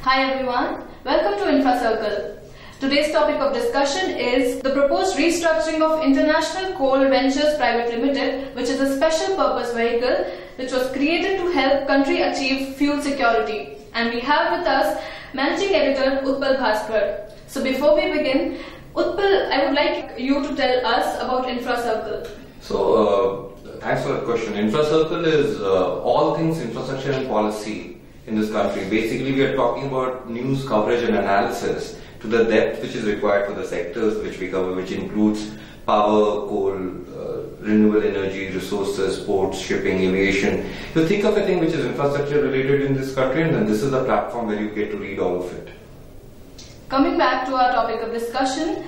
Hi everyone, welcome to InfraCircle. Today's topic of discussion is the proposed restructuring of International Coal Ventures Private Limited, which is a special purpose vehicle which was created to help country achieve fuel security. And we have with us Managing Editor Utpal Bhaskar. So before we begin, Utpal, I would like you to tell us about InfraCircle. So, uh, thanks for the question. InfraCircle is uh, all things infrastructure and policy in this country. Basically, we are talking about news coverage and analysis to the depth which is required for the sectors which we cover, which includes power, coal, uh, renewable energy, resources, ports, shipping, aviation. You think of a thing which is infrastructure related in this country, and then this is the platform where you get to read all of it. Coming back to our topic of discussion,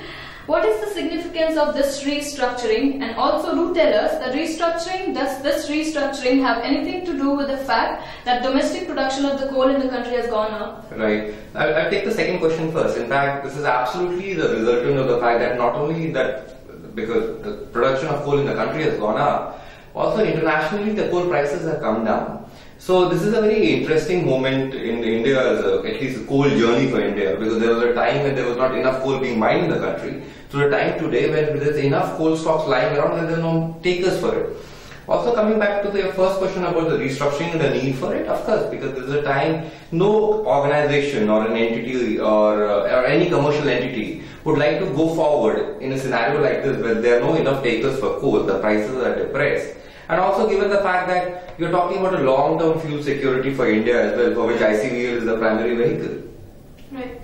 what is the significance of this restructuring and also do tell us that restructuring, does this restructuring have anything to do with the fact that domestic production of the coal in the country has gone up? Right. I'll, I'll take the second question first. In fact, this is absolutely the resultant of the fact that not only that because the production of coal in the country has gone up, also internationally the coal prices have come down. So this is a very interesting moment in India, a, at least a coal journey for India, because there was a time when there was not enough coal being mined in the country. To the time today when there's enough coal stocks lying around and there's no takers for it. Also coming back to the first question about the restructuring and the need for it, of course, because there's a time no organization or an entity or, uh, or any commercial entity would like to go forward in a scenario like this where there are no enough takers for coal, the prices are depressed and also given the fact that you're talking about a long-term fuel security for India as well, for which ICVL is the primary vehicle. Right.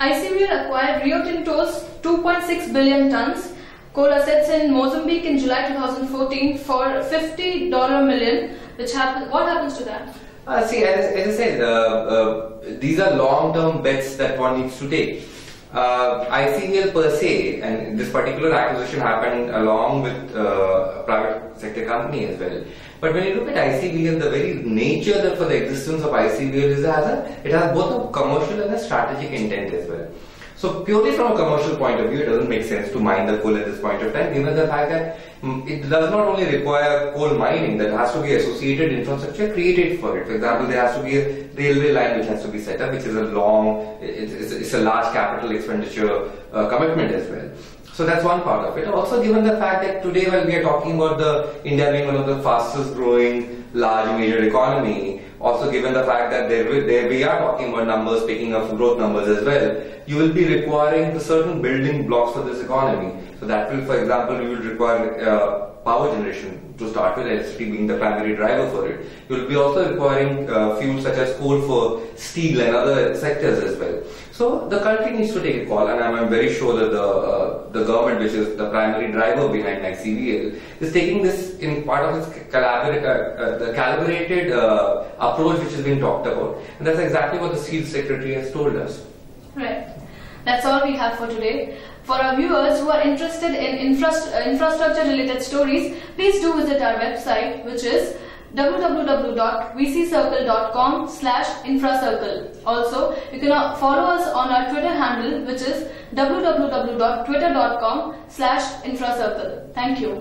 ICVL acquired Rio Tinto's 2.6 billion tons coal assets in Mozambique in July 2014 for $50 million, which happen, what happens to that? Uh, see, as, as I said, uh, uh, these are long-term bets that one needs to take. Uh, ICVL per se, and this particular acquisition happened along with uh, a private sector company as well. But when you look at ICVL, the very nature for the existence of ICVL is as a, it has both a commercial and a strategic intent as well. So purely from a commercial point of view, it doesn't make sense to mine the coal at this point of time, given the fact that mm, it does not only require coal mining, there has to be associated infrastructure created for it. For example, there has to be a railway line which has to be set up, which is a long, it's, it's a large capital expenditure uh, commitment as well. So that's one part of it. Also given the fact that today when we are talking about the India being one of the fastest growing large major economy, also given the fact that there, there we are talking about numbers, speaking of growth numbers as well, you will be requiring certain building blocks for this economy. So that will, for example, you will require uh, power generation to start with, electricity being the primary driver for it. You will be also requiring uh, fuels such as coal for steel and other sectors as well. So the country needs to take a call, and I'm, very sure that the uh, the government, which is the primary driver behind ICVL, is taking this in part of its uh, uh, the calibrated uh, approach which is being talked about, and that's exactly what the Steel Secretary has told us. Right. That's all we have for today. For our viewers who are interested in uh, infrastructure related stories, please do visit our website which is www.vccircle.com slash infracircle. Also, you can uh, follow us on our Twitter handle which is www.twitter.com slash infracircle. Thank you.